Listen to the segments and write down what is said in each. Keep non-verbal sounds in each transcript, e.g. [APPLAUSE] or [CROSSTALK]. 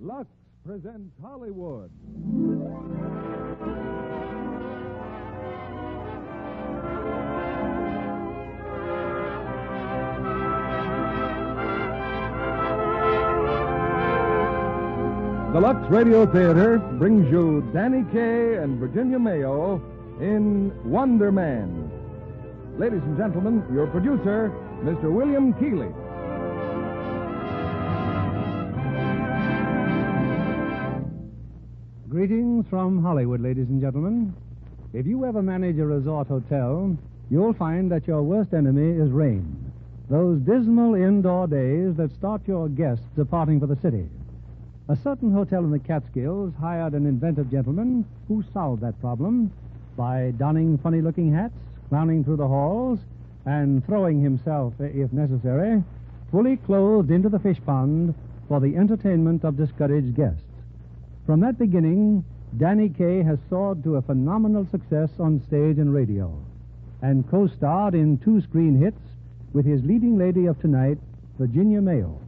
Lux presents Hollywood. The Lux Radio Theater brings you Danny Kaye and Virginia Mayo in Wonder Man. Ladies and gentlemen, your producer, Mr. William Keighley. Greetings from Hollywood, ladies and gentlemen. If you ever manage a resort hotel, you'll find that your worst enemy is rain. Those dismal indoor days that start your guests departing for the city. A certain hotel in the Catskills hired an inventive gentleman who solved that problem by donning funny looking hats, clowning through the halls, and throwing himself, if necessary, fully clothed into the fish pond for the entertainment of discouraged guests. From that beginning, Danny Kaye has soared to a phenomenal success on stage and radio, and co starred in two screen hits with his leading lady of tonight, Virginia Mayo.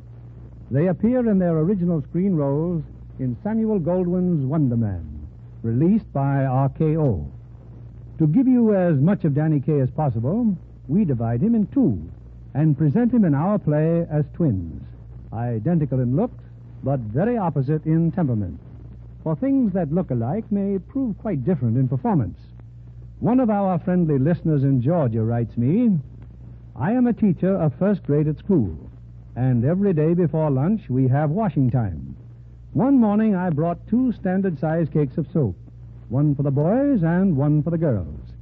They appear in their original screen roles in Samuel Goldwyn's Wonder Man, released by RKO. To give you as much of Danny Kaye as possible, we divide him in two and present him in our play as twins, identical in looks, but very opposite in temperament. For things that look alike may prove quite different in performance. One of our friendly listeners in Georgia writes me I am a teacher of first grade at school, and every day before lunch we have washing time. One morning I brought two standard size cakes of soap, one for the boys and one for the girls.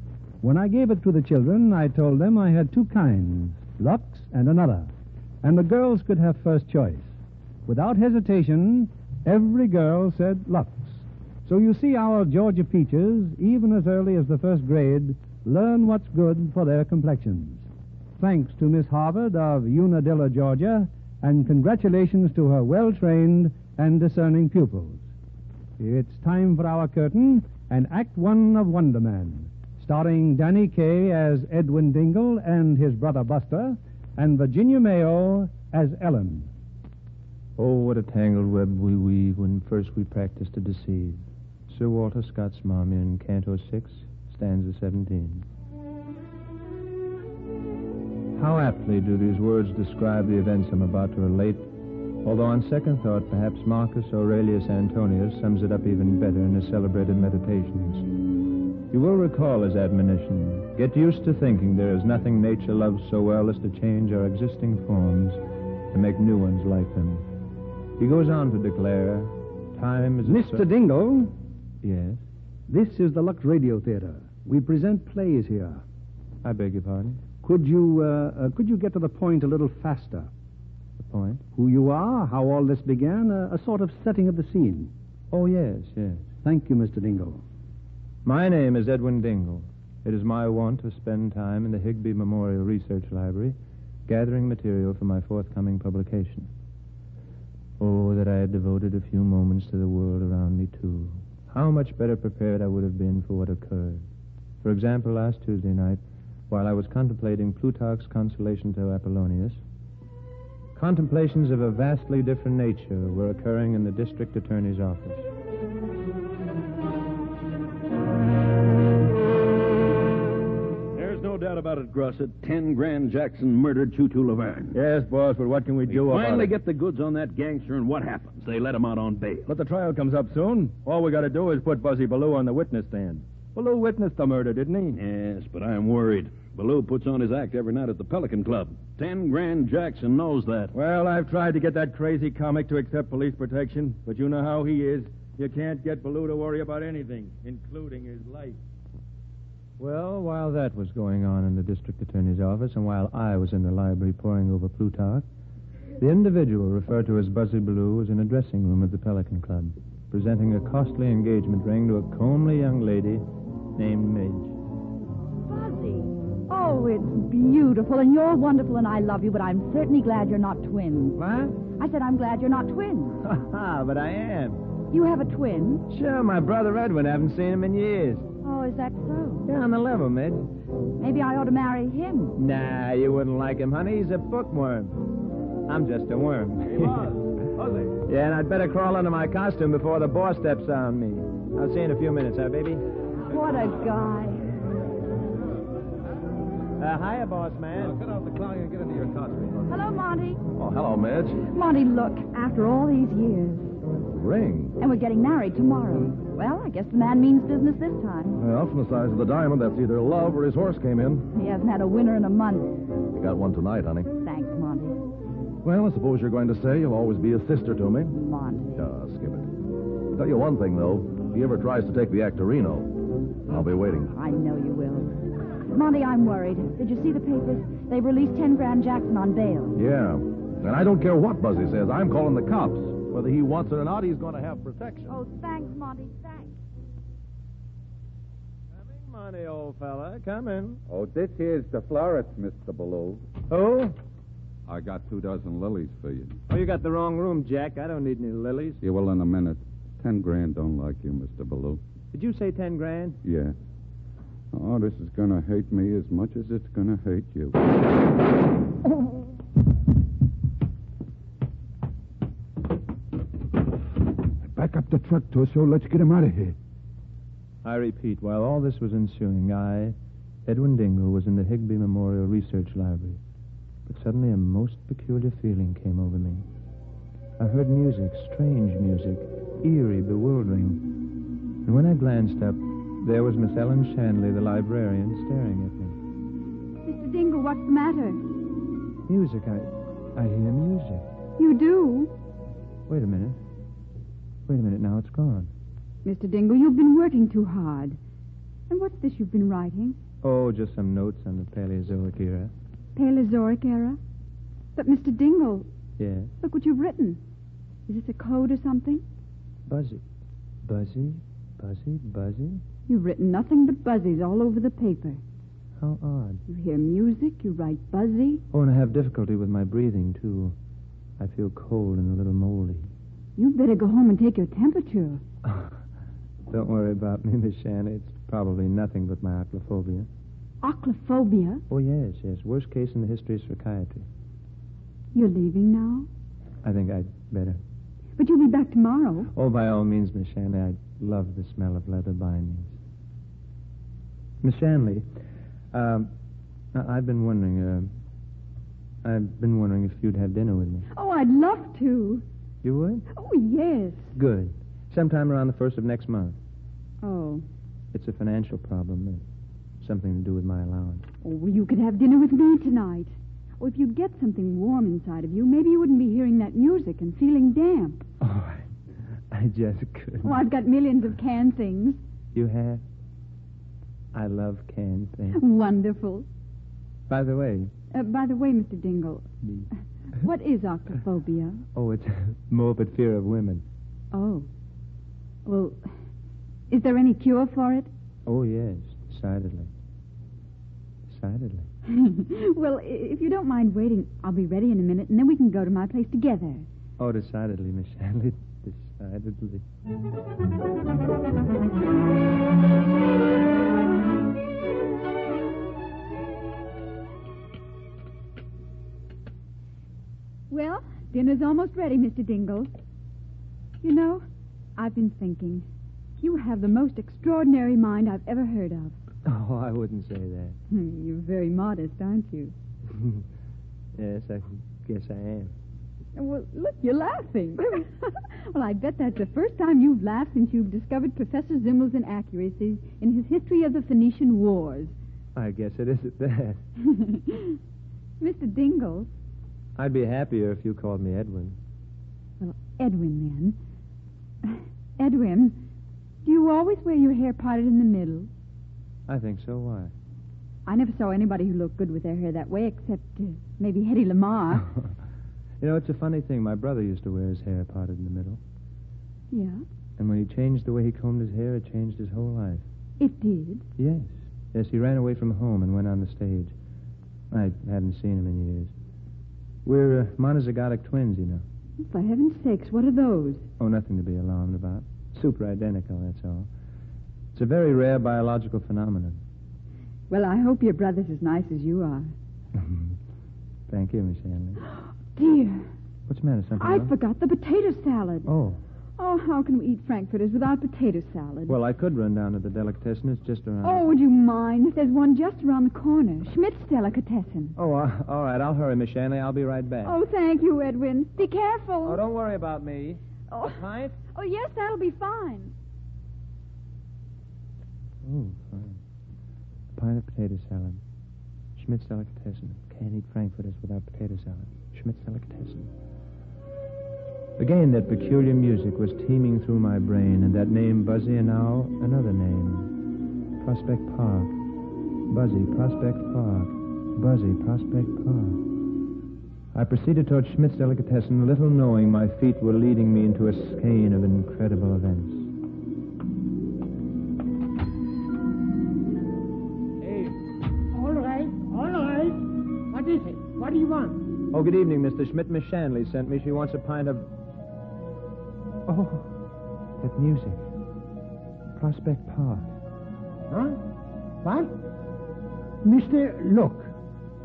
When I gave it to the children, I told them I had two kinds, Lux and another, and the girls could have first choice. Without hesitation, every girl said Lux. So you see, our Georgia peaches, even as early as the first grade, learn what's good for their complexions. Thanks to Miss Harvard of Unadilla, Georgia, and congratulations to her well trained and discerning pupils. It's time for our curtain and Act One of Wonder Man, starring Danny Kaye as Edwin Dingle and his brother Buster, and Virginia Mayo as Ellen. Oh, what a tangled web we weave when first we practice to deceive. Sir Walter Scott's Marmion in Canto 6, stanza 17. How aptly do these words describe the events I'm about to relate, although on second thought, perhaps Marcus Aurelius Antonius sums it up even better in his celebrated Meditations. You will recall his admonition get used to thinking there is nothing nature loves so well as to change our existing forms to make new ones like them. He goes on to declare, time is. Mr. Dingle, Yes, this is the Lux Radio Theater. We present plays here. I beg your pardon. Could you uh, uh, could you get to the point a little faster? The point? Who you are, how all this began, a, a sort of setting of the scene. Oh, yes, yes. Thank you, Mr. Dingle. My name is Edwin Dingle. It is my wont to spend time in the Higby Memorial Research Library gathering material for my forthcoming publication. Oh, that I had devoted a few moments to the world around me, too. How much better prepared I would have been for what occurred. For example, last Tuesday night, while I was contemplating Plutarch's Consolation to Apollonius, contemplations of a vastly different nature were occurring in the district attorney's office. Doubt about it, Grossett. Ten Grand Jackson murdered Tutu Laverne. Yes, boss, but what can we We do about finally get the goods on that gangster, and what happens? They let him out on bail. But the trial comes up soon. All we got to do is put Buzzy Baloo on the witness stand. Baloo witnessed the murder, didn't he? Yes, but I'm worried. Baloo puts on his act every night at the Pelican Club. Ten Grand Jackson knows that. Well, I've tried to get that crazy comic to accept police protection, but you know how he is. You can't get Baloo to worry about anything, including his life. Well, while that was going on in the district attorney's office, and while I was in the library poring over Plutarch, the individual referred to as Buzzy Baloo was in a dressing room at the Pelican Club, presenting a costly engagement ring to a comely young lady named Midge. Fuzzy. Oh, it's beautiful, and you're wonderful, and I love you, but I'm certainly glad you're not twins. What? I said I'm glad you're not twins. [LAUGHS] Ha but I am. You have a twin? Sure, my brother Edwin. I haven't seen him in years. Oh, is that so? Yeah, on the level, Midge. Maybe I ought to marry him. Nah, you wouldn't like him, honey. He's a bookworm. I'm just a worm. Buzzy. [LAUGHS] Yeah, and I'd better crawl into my costume before the boss steps on me. I'll see you in a few minutes, huh, baby? What a guy. Uh, hiya, boss man. Cut out the clowning and get into your costume. Hello, Monty. Oh, hello, Midge. Monty, look, after all these years, Ring. and we're getting married tomorrow. Well, I guess the man means business this time. Well, from the size of the diamond, that's either love or his horse came in. He hasn't had a winner in a month. You got one tonight, honey. Thanks, Monty. Well, I suppose you're going to say you'll always be a sister to me. Monty. Uh, skip it. Tell you one thing, though. If he ever tries to take the act to Reno, I'll be waiting. I know you will. Monty, I'm worried. Did you see the papers? They've released 10 Grand Jackson on bail. Yeah. And I don't care what Buzzy says. I'm calling the cops. Whether he wants it or not, he's going to have protection. Oh, thanks, Monty. Thanks. Coming, Monty, old fella. Coming. Oh, this here's the florist, Mr. Baloo. Oh? I got two dozen lilies for you. Oh, you got the wrong room, Jack. I don't need any lilies. You will in a minute. Ten grand don't like you, Mr. Baloo. Did you say ten grand? Yeah. Oh, this is gonna hate me as much as it's gonna hate you. [LAUGHS] Back up the truck, Torso. Let's get him out of here. I repeat, while all this was ensuing, I, Edwin Dingle, was in the Higby Memorial Research Library. But suddenly a most peculiar feeling came over me. I heard music, strange music, eerie, bewildering. And when I glanced up, there was Miss Ellen Shanley, the librarian, staring at me. Mr. Dingle, what's the matter? Music, I, I hear music. You do? Wait a minute. Wait a minute, now it's gone. Mr. Dingle, you've been working too hard. And what's this you've been writing? Oh, just some notes on the Paleozoic era. Paleozoic era? But, Mr. Dingle, Yes. look what you've written. Is this a code or something? Buzzy. Buzzy, buzzy, buzzy. You've written nothing but buzzies all over the paper. How odd. You hear music, you write buzzy. Oh, and I have difficulty with my breathing, too. I feel cold and a little moldy. You'd better go home and take your temperature. [LAUGHS] Don't worry about me, Miss Shanley. It's probably nothing but my acrophobia. Oclophobia. Oh, yes, yes. Worst case in the history of psychiatry. You're leaving now? I think I'd better. But you'll be back tomorrow. Oh, by all means, Miss Shanley. I love the smell of leather bindings. Miss Shanley, um, I- I've been wondering, uh, I've been wondering if you'd have dinner with me. Oh, I'd love to. You would? Oh, yes. Good. Sometime around the first of next month. Oh. It's a financial problem. Something to do with my allowance. Oh, well, you could have dinner with me tonight. Oh, if you'd get something warm inside of you, maybe you wouldn't be hearing that music and feeling damp. Oh, I, I just couldn't. Oh, I've got millions of canned things. You have? I love canned things. Wonderful. By the way, Uh, by the way, Mr. Dingle, the, what is octophobia? oh, it's [LAUGHS] morbid fear of women. Oh. Well, is there any cure for it? Oh, yes, decidedly. Decidedly. [LAUGHS] well, if you don't mind waiting, I'll be ready in a minute, and then we can go to my place together. Oh, decidedly, Miss Shanley. [LAUGHS] Decidedly. Well, dinner's almost ready, Mr. Dingle. You know, I've been thinking. You have the most extraordinary mind I've ever heard of. Oh, I wouldn't say that. [LAUGHS] You're very modest, aren't you? [LAUGHS] yes, I guess I am. Well, look, you're laughing. [LAUGHS] well, I bet that's the first time you've laughed since you've discovered Professor Zimmel's inaccuracies in his history of the Phoenician Wars. I guess it is at that. Mr. Dingle, I'd be happier if you called me Edwin. well, Edwin, then. [LAUGHS] Edwin, do you always wear your hair parted in the middle? I think so. Why? I never saw anybody who looked good with their hair that way, except uh, maybe Hedy Lamarr. [LAUGHS] you know, it's a funny thing. My brother used to wear his hair parted in the middle. yeah, And when he changed the way he combed his hair, it changed his whole life. it did. Yes. Yes, he ran away from home and went on the stage. I hadn't seen him in years. We're uh, monozygotic twins, you know. For heaven's sakes, what are those? Oh, nothing to be alarmed about. Super identical, that's all. It's a very rare biological phenomenon. Well, I hope your brother's as nice as you are. [LAUGHS] Thank you, Miss Shanley. [GASPS] Dear, What's the matter? Something I wrong? forgot the potato salad. Oh. Oh, how can we eat frankfurters without potato salad? Well, I could run down to the delicatessen. It's just around. Oh, would you mind? There's one just around the corner. Schmidt's Delicatessen. Oh, uh, all right. I'll hurry, Miss Shanley. I'll be right back. Oh, thank you, Edwin. Be careful. Oh, don't worry about me. Oh. A pint? Oh, yes, that'll be fine. Oh, fine. A pint of potato salad. Schmidt's Delicatessen. Can't eat frankfurters without potato salad. Schmidt's Delicatessen. Again, that peculiar music was teeming through my brain, and that name Buzzy, and now another name. Prospect Park. Buzzy, Prospect Park. Buzzy, Prospect Park. I proceeded toward Schmidt's Delicatessen, little knowing my feet were leading me into a skein of incredible events. Hey. All right, all right. What is it? What do you want? Oh, good evening, Mr. Schmidt. Miss Shanley sent me. She wants a pint of. Oh, that music. Prospect Park. Huh? What? Mister, look.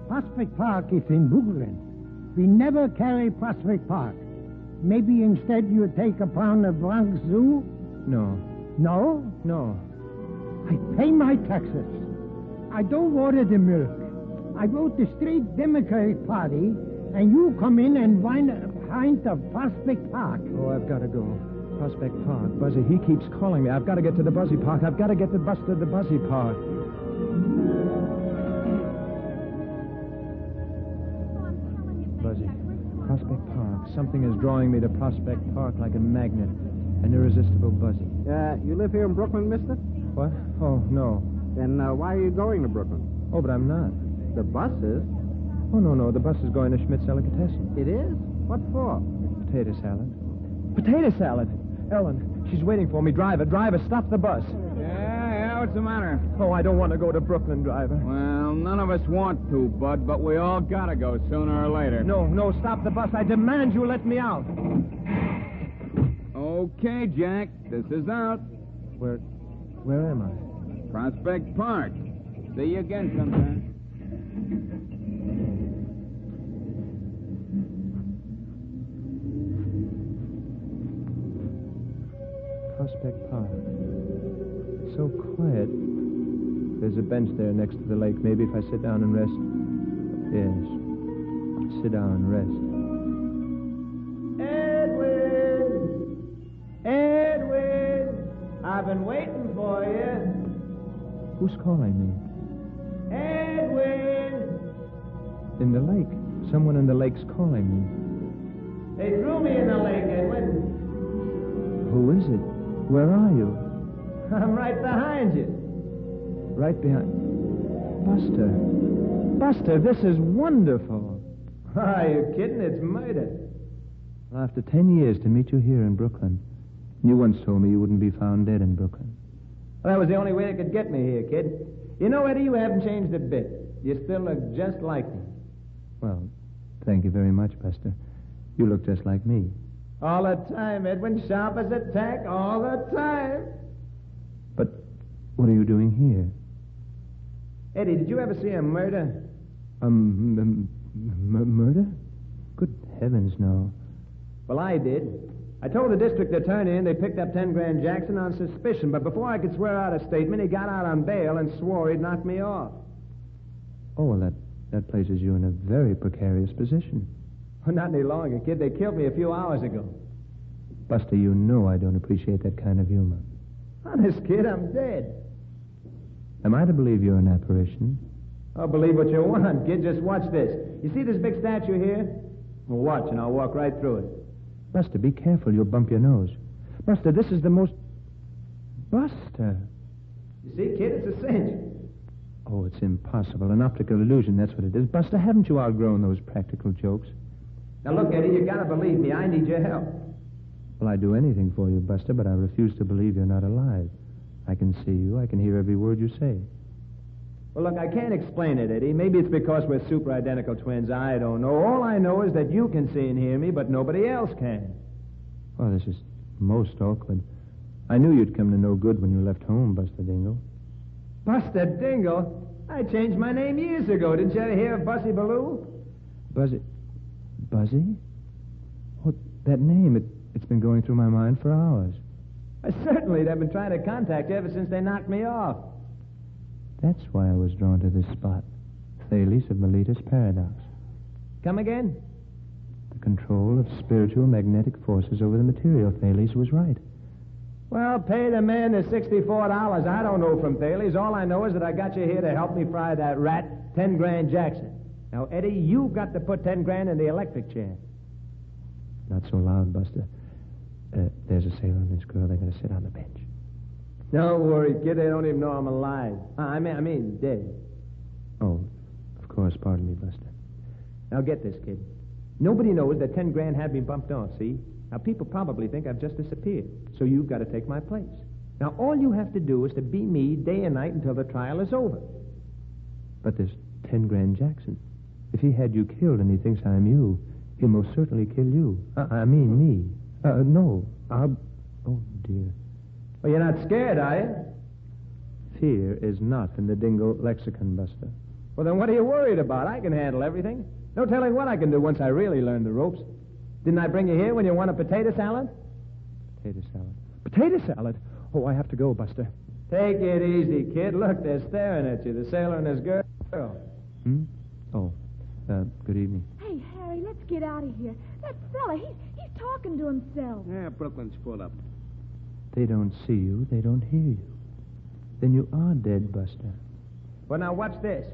Prospect Park is in Brooklyn. We never carry Prospect Park. Maybe instead you take a pound of Bronx Zoo? No, No? no. I pay my taxes. I don't order the milk. I vote the straight Democratic Party, and you come in and find a pint of Prospect Park. Oh, I've got to go. Prospect Park. Buzzy, he keeps calling me. I've got to get to the Buzzy Park. I've got to get the bus to the Buzzy Park. Buzzy, Prospect Park. Something is drawing me to Prospect Park like a magnet. An irresistible Buzzy. Uh, you live here in Brooklyn, mister? What? Oh, no. Then uh, why are you going to Brooklyn? Oh, but I'm not. The bus is. Oh, no, no. The bus is going to Schmidt's Delicatessen. It is? What for? Potato salad. Potato salad? Ellen, she's waiting for me. Driver, driver, stop the bus. Yeah, yeah, what's the matter? Oh, I don't want to go to Brooklyn, driver. Well, none of us want to, Bud, but we all gotta go sooner or later. No, no, stop the bus. I demand you let me out. Okay, Jack, this is out. Where, where am I? Prospect Park. See you again sometime. Prospect Park. So quiet. There's a bench there next to the lake. Maybe if I sit down and rest. Yes. Sit down and rest. Edwin! Edwin! I've been waiting for you. Who's calling me? Edwin! In the lake. Someone in the lake's calling me. They threw me in the lake, Edwin. Who is it? Where are you? [LAUGHS] I'm right behind you. Right behind. Buster. Buster, this is wonderful. [LAUGHS] Are you kidding? It's murder. Well, after ten years to meet you here in Brooklyn. You once told me you wouldn't be found dead in Brooklyn. Well, that was the only way they could get me here, kid. You know, Eddie, you haven't changed a bit. You still look just like me. Well, thank you very much, Buster. You look just like me. All the time, Edwin. Sharp as a tack, all the time. But what are you doing here? Eddie, did you ever see a murder? Um, m- murder? Good heavens, no. Well, I did. I told the district attorney and they picked up 10 grand Jackson on suspicion, but before I could swear out a statement, he got out on bail and swore he'd knock me off. Oh, well, that, that places you in a very precarious position. Well, not any longer, kid. They killed me a few hours ago. Buster, you know I don't appreciate that kind of humor. Honest, kid, I'm dead. Am I to believe you're an apparition? Oh, believe what you want, kid. Just watch this. You see this big statue here? Well, watch, and I'll walk right through it. Buster, be careful. You'll bump your nose. Buster, this is the most. Buster. You see, kid, it's a cinch. Oh, it's impossible. An optical illusion, that's what it is. Buster, haven't you outgrown those practical jokes? Now, look, Eddie, you gotta believe me. I need your help. Well, I'd do anything for you, Buster, but I refuse to believe you're not alive. I can see you. I can hear every word you say. Well, look, I can't explain it, Eddie. Maybe it's because we're super identical twins. I don't know. All I know is that you can see and hear me, but nobody else can. Well, this is most awkward. I knew you'd come to no good when you left home, Buster Dingle. Buster Dingle? I changed my name years ago. Didn't you ever hear of Buzzy Baloo? Buzzy. Buzzy? Oh, that name, it, it's been going through my mind for hours. Uh, certainly, they've been trying to contact you ever since they knocked me off. That's why I was drawn to this spot. Thales of Miletus Paradox. Come again? The control of spiritual magnetic forces over the material. Thales was right. Well, pay the man the $64. I don't know from Thales. All I know is that I got you here to help me fry that rat, 10 grand Jackson. Now, Eddie, you've got to put 10 grand in the electric chair. Not so loud, Buster. Uh, there's a sailor and this girl. They're going to sit on the bench. Don't worry, kid. They don't even know I'm alive. I mean, I mean, dead. Oh, of course. Pardon me, Buster. Now, get this, kid. Nobody knows that 10 grand had me bumped off, see? Now, people probably think I've just disappeared, so you've got to take my place. Now, all you have to do is to be me day and night until the trial is over. But there's 10 grand Jackson. If he had you killed and he thinks I'm you, he'll most certainly kill you. Uh, I mean me. Uh, no, I'll... Oh, dear. Well, you're not scared, are you? Fear is not in the Dingle lexicon, Buster. Well, then what are you worried about? I can handle everything. No telling what I can do once I really learn the ropes. Didn't I bring you here when you want a potato salad? Potato salad. Potato salad? Oh, I have to go, Buster. Take it easy, kid. Look, they're staring at you, the sailor and his girl. Hmm? Oh, uh, good evening. Hey, Harry, let's get out of here. That fella, he's, he's talking to himself. Yeah, Brooklyn's full up. They don't see you, they don't hear you. Then you are dead, Buster. Well, now, what's this?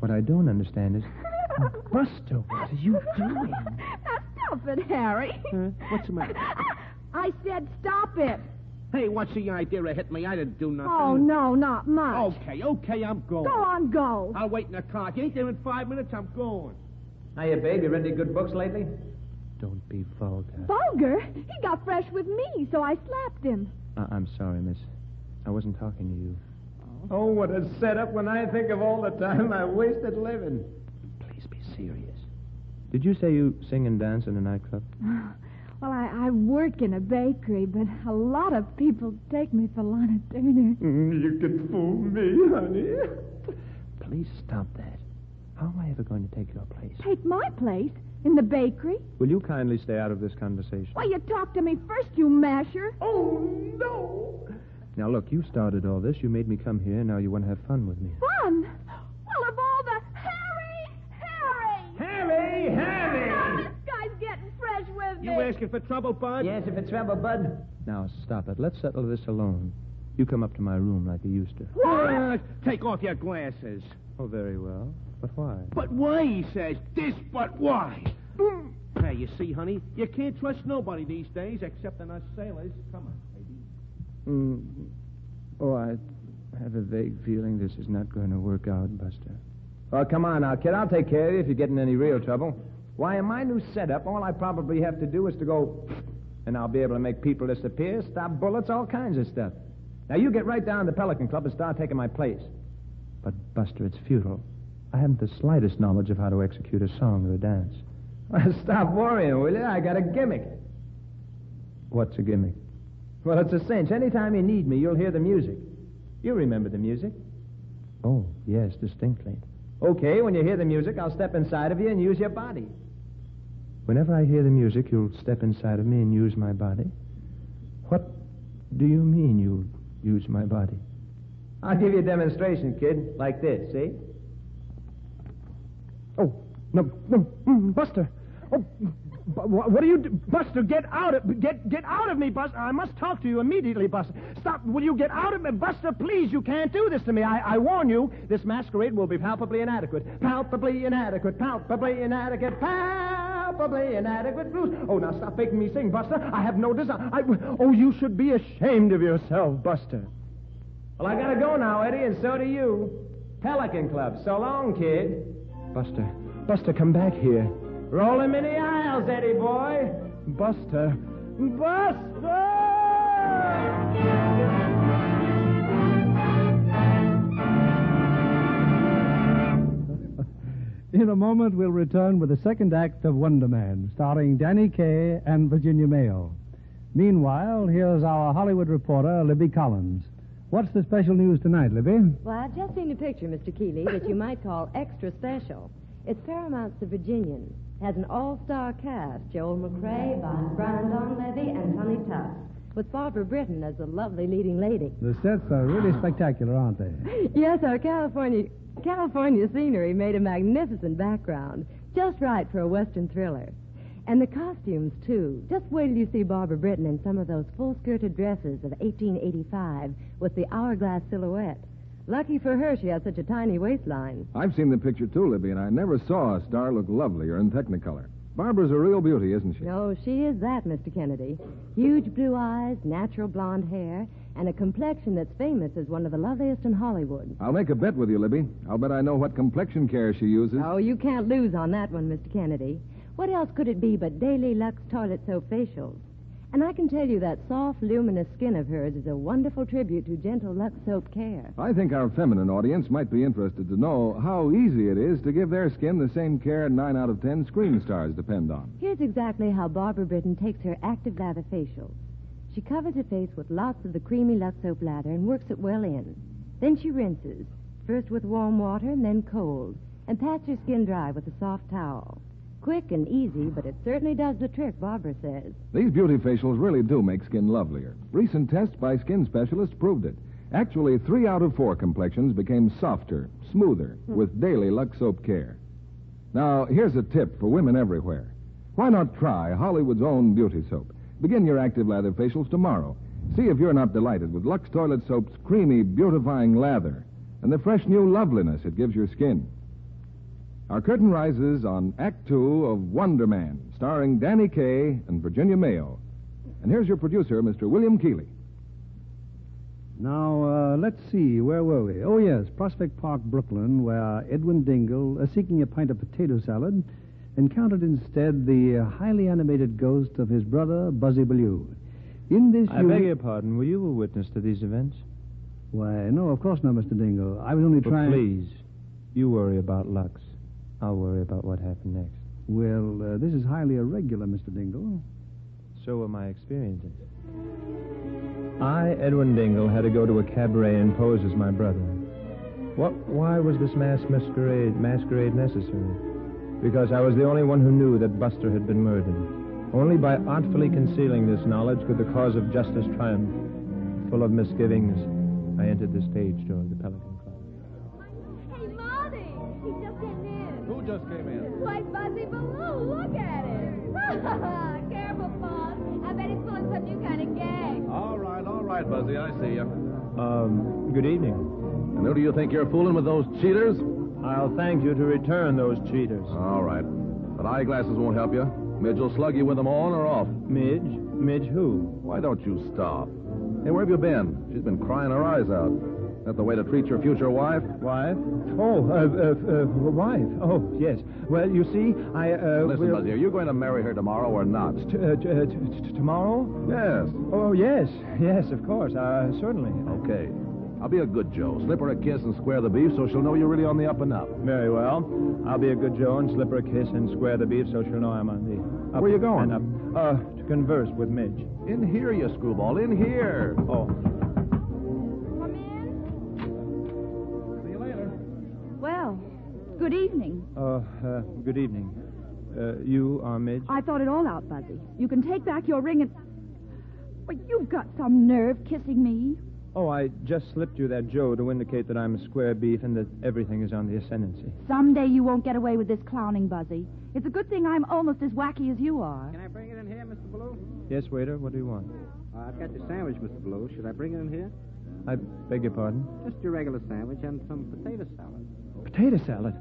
What I don't understand is. [LAUGHS] Buster, what are you doing? now, [LAUGHS] stop it, Harry. Huh? What's the matter? [LAUGHS] I said stop it. Hey, what's the idea of hitting me? I didn't do nothing. Oh, no, not much. Okay, okay, I'm going. Go on, go. I'll wait in the car. If you ain't there in five minutes, I'm going. Hiya, babe. You read any good books lately? Don't be vulgar. Vulgar? He got fresh with me, so I slapped him. Uh, I'm sorry, miss. I wasn't talking to you. Oh, what a setup when I think of all the time I wasted living. Please be serious. Did you say you sing and dance in a nightclub? [LAUGHS] Well, I, I work in a bakery, but a lot of people take me for Lana Turner. Mm, you can fool me, honey. Please stop that. How am I ever going to take your place? Take my place in the bakery? Will you kindly stay out of this conversation? Why, you talk to me first, you masher. Oh, no. Now, look, you started all this. You made me come here. Now you want to have fun with me. Fun? Well, of all the... Harry! Harry! Harry! Harry! Fresh with me. You asking for trouble, Bud? Yes, if it's trouble, Bud. Now, stop it. Let's settle this alone. You come up to my room like you used to. Uh, take off your glasses. Oh, very well. But why? But why, he says. This, but why? Hey, you see, honey, you can't trust nobody these days except in us sailors. Come on, baby. Mm, oh, I have a vague feeling this is not going to work out, Buster. Well, come on now, kid. I'll take care of you if you get in any real trouble. Why, in my new setup, all I probably have to do is to go, and I'll be able to make people disappear, stop bullets, all kinds of stuff. Now, you get right down to the Pelican Club and start taking my place. But, Buster, it's futile. I haven't the slightest knowledge of how to execute a song or a dance. [LAUGHS] Well, stop worrying, will you? I got a gimmick. What's a gimmick? Well, it's a cinch. Anytime you need me, you'll hear the music. You remember the music. Oh, yes, distinctly. Okay, when you hear the music, I'll step inside of you and use your body. Whenever I hear the music, you'll step inside of me and use my body? What do you mean you'll use my body? I'll give you a demonstration, kid, like this, see? Oh, no, no, mm, Buster. Oh, what are you do? Buster, get out of get get out of me, Buster. I must talk to you immediately, Buster. Stop. Will you get out of me? Buster, please, you can't do this to me. I, I warn you, this masquerade will be Palpably inadequate. Palpably inadequate. Palpably inadequate. Palpably inadequate. Bruce. Oh, now stop making me sing, Buster. I have no desire. I... Oh, you should be ashamed of yourself, Buster. Well, I gotta go now, Eddie, and so do you. Pelican Club. So long, kid. Buster, Buster, come back here. Roll him in the aisles, Eddie boy. Buster, Buster. In a moment, we'll return with the second act of Wonder Man, starring Danny Kaye and Virginia Mayo. Meanwhile, here's our Hollywood reporter, Libby Collins. What's the special news tonight, Libby? Well, I've just seen a picture, Mr. Keighley, that you might call extra special. It's Paramount's The Virginian. has an all-star cast: Joel McCrea, Bon- Brian Donlevy, and Sonny Tufts, with Barbara Britton as the lovely leading lady. The sets are really spectacular, aren't they? Yes, our California California scenery made a magnificent background, just right for a western thriller. And the costumes, too. Just wait till you see Barbara Britton in some of those full-skirted dresses of 1885 with the hourglass silhouette. Lucky for her, she has such a tiny waistline. I've seen the picture too, Libby, and I never saw a star look lovelier in Technicolor. Barbara's a real beauty, isn't she? No, she is that, Mr. Kennedy. Huge blue eyes, natural blonde hair, and a complexion that's famous as one of the loveliest in Hollywood. I'll make a bet with you, Libby. I'll bet I know what complexion care she uses. Oh, you can't lose on that one, Mr. Kennedy. What else could it be but Daily Lux toilet soap facials? And I can tell you that soft, luminous skin of hers is a wonderful tribute to gentle Lux soap care. I think our feminine audience might be interested to know how easy it is to give their skin the same care nine out of ten screen stars depend on. Here's exactly how Barbara Britton takes her active lather facials. She covers her face with lots of the creamy Lux soap lather and works it well in. Then she rinses, first with warm water and then cold, and pats her skin dry with a soft towel. Quick and easy, but it certainly does the trick, Barbara says. These beauty facials really do make skin lovelier. Recent tests by skin specialists proved it. Actually, three out of four complexions became softer, smoother, hmm. with daily Lux soap care. Now, here's a tip for women everywhere. Why not try Hollywood's own beauty soap? Begin your active lather facials tomorrow. See if you're not delighted with Lux Toilet Soap's creamy, beautifying lather and the fresh new loveliness it gives your skin. Our curtain rises on Act Two of Wonder Man, starring Danny Kaye and Virginia Mayo. And here's your producer, Mr. William Keighley. Now, uh, let's see, where were we? Oh, yes, Prospect Park, Brooklyn, where Edwin Dingle, uh, seeking a pint of potato salad, encountered instead the uh, highly animated ghost of his brother, Buzzy Baloo. In this I uni- beg your pardon. Were you a witness to these events? Why, no, of course not, Mr. Dingle. I was only But trying. please, you worry about Lux. I'll worry about what happened next. Well, uh, this is highly irregular, Mr. Dingle. So were my experiences. I, Edwin Dingle, had to go to a cabaret and pose as my brother. What? Why was this mass masquerade masquerade necessary? Because I was the only one who knew that Buster had been murdered. Only by artfully concealing this knowledge could the cause of justice triumph. Full of misgivings, I entered the stage door of the Pelican Who just came in? It's Why, Buzzy Baloo, look at it. [LAUGHS] Careful, boss. I bet he's pulling some new kind of gag. All right, all right, Buzzy, I see you. Um, good evening. And who do you think you're fooling with those cheaters? I'll thank you to return those cheaters. All right. But eyeglasses won't help you. Midge will slug you with them on or off. Midge? Midge who? Why don't you stop? Hey, where have you been? She's been crying her eyes out. That the way to treat your future wife? Wife? Oh, uh, uh, uh, wife. Oh, yes. Well, you see, I, uh... Listen, Buzzy, are you going to marry her tomorrow or not? T- uh, t- uh, t- tomorrow? Yes. Oh, yes. Yes, of course. Uh, certainly. Okay. I'll be a good Joe. Slip her a kiss and square the beef so she'll know you're really on the up and up. Very well. I'll be a good Joe and slip her a kiss and square the beef so she'll know I'm on the up Where you going? and up. Uh, to converse with Midge. In here, you screwball. In here. Oh. Good evening. Uh, uh, good evening. Uh, you are Midge? I thought it all out, Buzzy. You can take back your ring and. But you've got some nerve kissing me. Oh, I just slipped you that Joe to indicate that I'm a square beef and that everything is on the ascendancy. Someday you won't get away with this clowning, Buzzy. It's a good thing I'm almost as wacky as you are. Can I bring it in here, Mr. Blue? Yes, waiter, what do you want? Uh, I've got your sandwich, Mr. Blue. Should I bring it in here? I beg your pardon? Just your regular sandwich and some potato salad. Potato salad.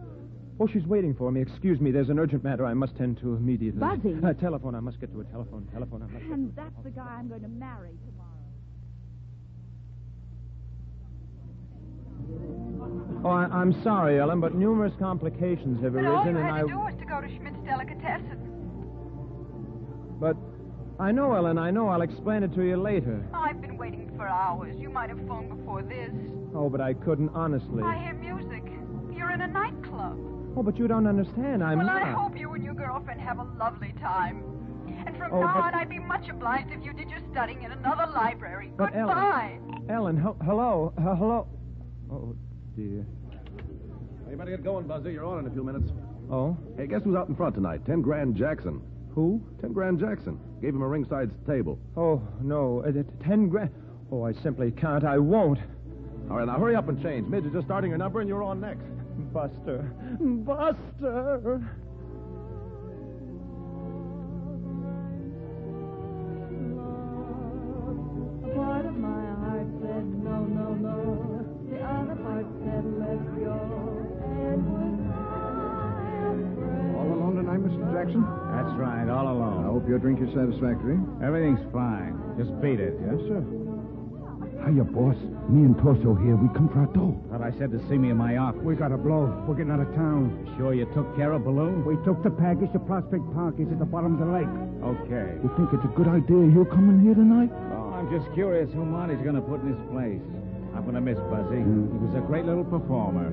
Oh, she's waiting for me. Excuse me. There's an urgent matter I must tend to immediately. Buzzy. Uh, telephone. I must get to a telephone. Telephone. I must. Get... And that's the guy I'm going to marry tomorrow. Oh, I, I'm sorry, Ellen, but numerous complications have But all arisen, you and had I. to do was to go to Schmidt's Delicatessen. But I know, Ellen. I know. I'll explain it to you later. I've been waiting for hours. You might have phoned before this. Oh, but I couldn't honestly. I hear music. You're in a nightclub. Oh, but you don't understand. I'm well, not. I hope you and your girlfriend have a lovely time. And from Oh, now but- on, I'd be much obliged if you did your studying in another library. But Ellen- Goodbye. Ellen, hel- hello, Uh, hello. Oh dear. You better get going, Buzzy. You're on in a few minutes. Oh? Hey, guess who's out in front tonight? Ten Grand Jackson. Who? Ten Grand Jackson. Gave him a ringside table. Oh, no. Uh, ten grand. Oh, I simply can't. I won't. All right, now hurry up and change. Midge is just starting your number, and you're on next. Buster. Buster. Part of my heart said no, no, no. The other part said let go. All alone tonight, Mr. Jackson? That's right, all alone. I hope your drink is satisfactory. Everything's fine. Just beat it. Yes, sir. Hiya, boss. Me and Torso here. We come for our dough. Thought I said to see me in my office. We got a blow. We're getting out of town. Sure you took care of Balloon? We took the package to Prospect Park. It's at the bottom of the lake. Okay. You think it's a good idea you coming here tonight? Oh, I'm just curious who Monty's going to put in his place. I'm going to miss Buzzy. Mm. He was a great little performer.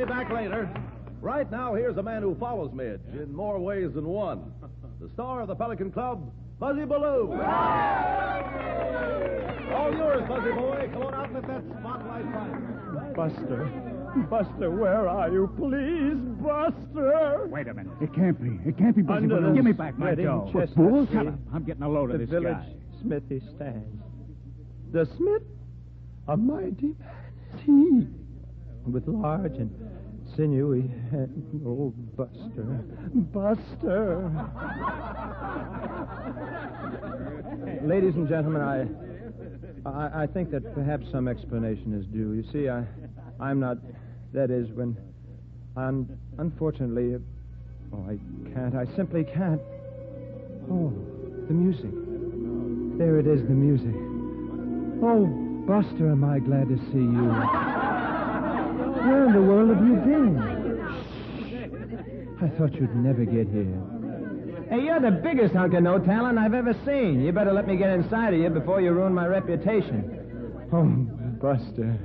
Be back later. Right now, here's a man who follows Midge in more ways than one. The star of the Pelican Club, Buzzy Baloo. All yours, Buzzy boy. Come on out and let that spotlight shine. Buster. Buster, where are you? Please, Buster. Wait a minute. It can't be. It can't be Buzzy Under Balloon. Give me back my spreading dough. chestnut Bull? tree, Shut up. I'm getting a load of The this village guy. smithy stands. The smith, a mighty man is he, with large and sinewy hands. Oh, Buster, Buster. Ladies and gentlemen, I, I, I think that perhaps some explanation is due. You see, I, I'm not. That is, when, un, unfortunately, oh, I can't. I simply can't. Oh, the music. There it is, the music. Oh, Buster, am I glad to see you. Where in the world have you been? I thought you'd never get here. Hey, you're the biggest hunk of no talent I've ever seen. You better let me get inside of you before you ruin my reputation. Oh, Buster.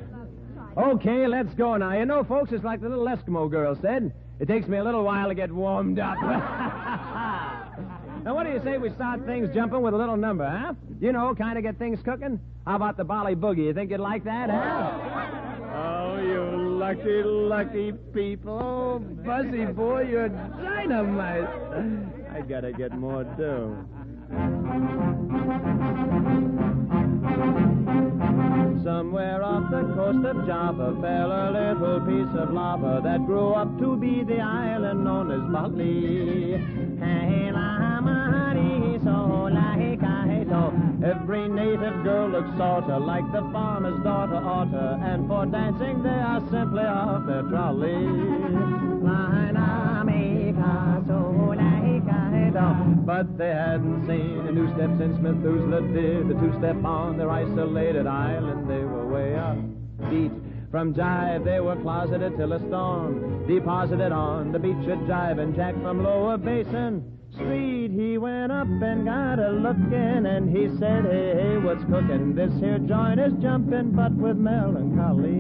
Okay, let's go now. You know, folks, it's like the little Eskimo girl said. It takes me a little while to get warmed up. [LAUGHS] now, what do you say we start things jumping with a little number, huh? You know, kind of get things cooking? How about the Bali Boogie? You think you'd like that, huh? Lucky, lucky people. Oh, Buzzy boy, you're dynamite. I gotta get more dough. Somewhere off the coast of Java fell a little piece of lava that grew up to be the island known as Bali. Hey, so, hey, Every native girl looks sorta like the farmer's daughter oughta, and for dancing they are simply off their trolley. La, la, me, ka, so, la, hey, ka, hey, so. But they hadn't seen a new step since Methuselah did the two-step on their isolated island. They were way up beat. From jive they were closeted till a storm deposited on the beach at Jive and Jack from Lower Basin Street. He went up and got a lookin' and he said, Hey, hey, what's cookin'? This here joint is jumpin', but with melancholy.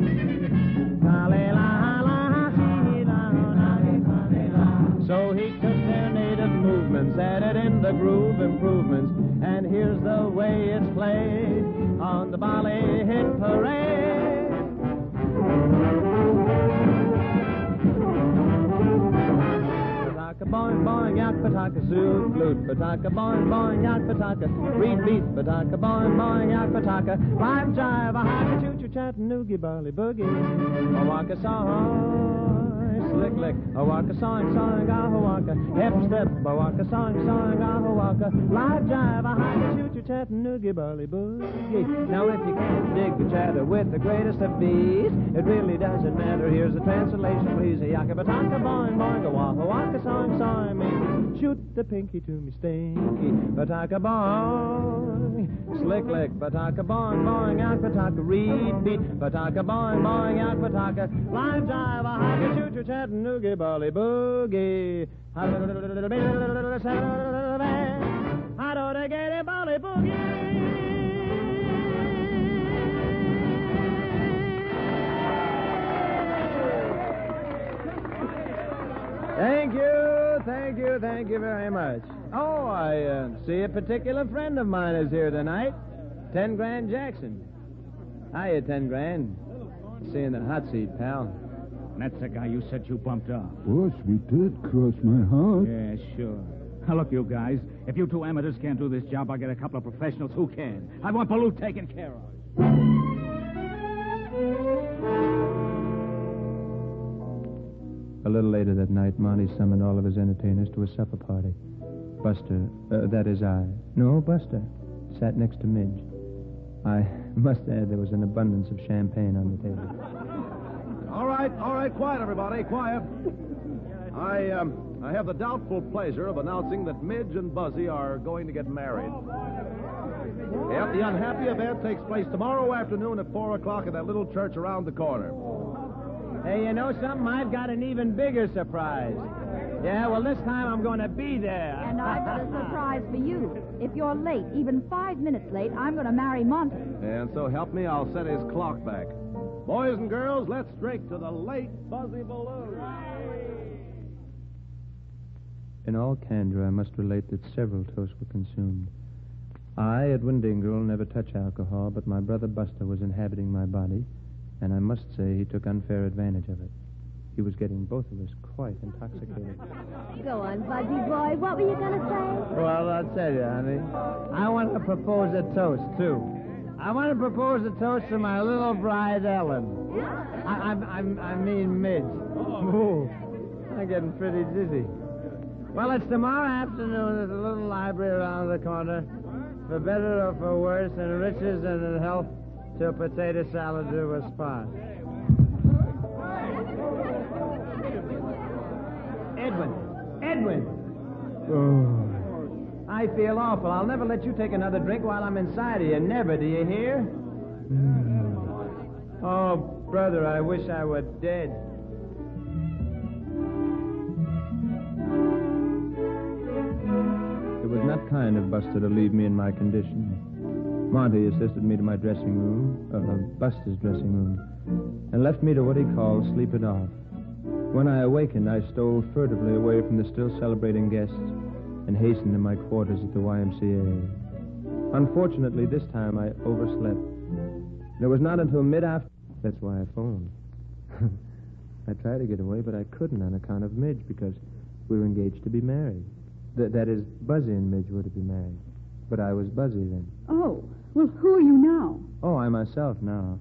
So he took their native movements, added in the groove improvements, and here's the way it's played on the Bali Hit Parade. Boing boing yak pataka zoot flute pataka boing boing yak pataka reed beat pataka boing boing yak pataka live jive a haka choo choo chattanoogie bali boogie a waka song slick lick a waka song song ah, a waka hip step a waka song song ah, a waka live jive ah, a haka choo choo chattanoogie bali boogie. Now if you can't dig the chatter with the greatest of these it really doesn't matter. Here's the translation please. A yaka pataka boing boing a waka waka song song me. Shoot the pinky to me stinky. Pataka boing slick lick pataka boing boing yak pataka reed beat pataka boing boing yak pataka live jive a haka choo choo Chattanooga, Bali Boogie. Hot on a Bolly Boogie. Thank you, thank you, thank you very much. Oh, I uh, see a particular friend of mine is here tonight. Ten Grand Jackson. Hiya, Ten Grand. See you in the hot seat, pal. That's the guy you said you bumped off. Boss, we did cross my heart. Yeah, sure. Now, look, you guys. If you two amateurs can't do this job, I'll get a couple of professionals who can. I want Baloo taken care of. A little later that night, Monty summoned all of his entertainers to a supper party. Buster, uh, that is I. No, Buster, sat next to Midge. I [LAUGHS] must add there was an abundance of champagne on the table. All right, all right, quiet, everybody, quiet. I, um, I have the doubtful pleasure of announcing that Midge and Buzzy are going to get married. Yep, the unhappy event takes place tomorrow afternoon at 4 o'clock at that little church around the corner. Hey, you know something? I've got an even bigger surprise. Yeah, well, this time I'm going to be there. [LAUGHS] And I've got a surprise for you. If you're late, even five minutes late, I'm going to marry Monty. And so help me, I'll set his clock back. Boys and girls, let's drink to the late Buzzy Baloo. In all candor, I must relate that several toasts were consumed. I, Edwin Dingle, never touch alcohol, but my brother Buster was inhabiting my body, and I must say he took unfair advantage of it. He was getting both of us quite intoxicated. [LAUGHS] Go on, Buzzy boy. What were you going to say? Well, I'll tell you, honey. I want to propose a toast, too. I want to propose a toast to my little bride, Ellen. I, I'm, I'm, I mean, Midge. Oh. Ooh, I'm getting pretty dizzy. Well, it's tomorrow afternoon at the little library around the corner. For better or for worse, in riches and in health, till potato salad do us part. Edwin! Edwin! Oh. I feel awful. I'll never let you take another drink while I'm inside of you. Never, do you hear? Oh, brother, I wish I were dead. It was not kind of Buster to leave me in my condition. Monty assisted me to my dressing room, uh, Buster's dressing room, and left me to what he called sleep it off. When I awakened, I stole furtively away from the still celebrating guests and hastened to my quarters at the YMCA. Unfortunately, this time I overslept. And It was not until mid-afternoon. That's why I phoned. [LAUGHS] I tried to get away, but I couldn't on account of Midge because we were engaged to be married. Th- that is, Buzzy and Midge were to be married. But I was Buzzy then. Oh, well, who are you now? Oh, I myself now.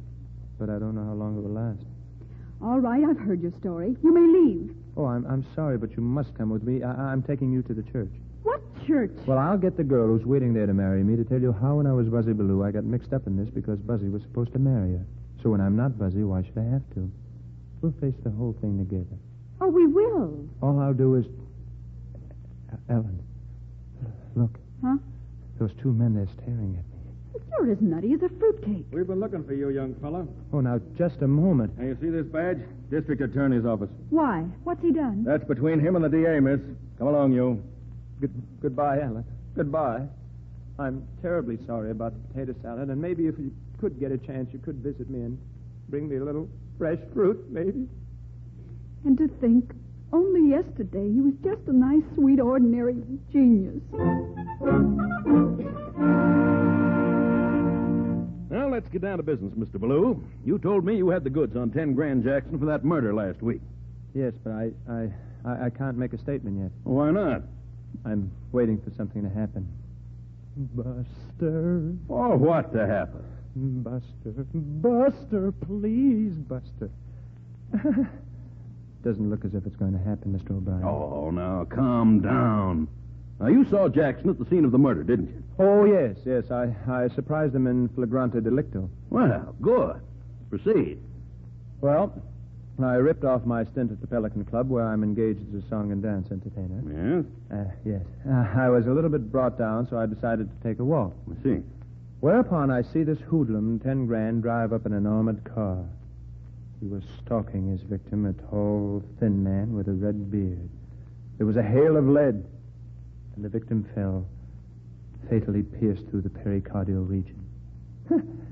But I don't know how long it will last. All right, I've heard your story. You may leave. Oh, I'm, I'm sorry, but you must come with me. I, I'm taking you to the church. What church? Well, I'll get the girl who's waiting there to marry me to tell you how, when I was Buzzy Baloo, I got mixed up in this because Buzzy was supposed to marry her. So when I'm not Buzzy, why should I have to? We'll face the whole thing together. Oh, we will. All I'll do is. Ellen, look. Huh? Those two men, they're staring at me. You're as nutty as a fruitcake. We've been looking for you, young fella. Oh, now, just a moment. Now, you see this badge? District Attorney's Office. Why? What's he done? That's between him and the DA, miss. Come along, you. Good, goodbye, Ellen. Goodbye. I'm terribly sorry about the potato salad, and maybe if you could get a chance, you could visit me and bring me a little fresh fruit, maybe. And to think, only yesterday he was just a nice, sweet, ordinary genius. Well, let's get down to business, Mr. Baloo. You told me you had the goods on 10 Grand Jackson for that murder last week. Yes, but I, I, I, I can't make a statement yet. Why not? I'm waiting for something to happen. Buster. Oh, what to happen? Buster. Buster, please, Buster. [LAUGHS] Doesn't look as if it's going to happen, Mr. O'Brien. Oh, now, calm down. Now, you saw Jackson at the scene of the murder, didn't you? Oh, yes, yes. I, I surprised him in flagrante delicto. Well, good. Proceed. Well, I ripped off my stint at the Pelican Club, where I'm engaged as a song and dance entertainer. Yes? Uh, yes. Uh, I was a little bit brought down, so I decided to take a walk. I see. Whereupon I see this hoodlum, ten grand, drive up in an armored car. He was stalking his victim, a tall, thin man with a red beard. There was a hail of lead, and the victim fell, fatally pierced through the pericardial region. [LAUGHS]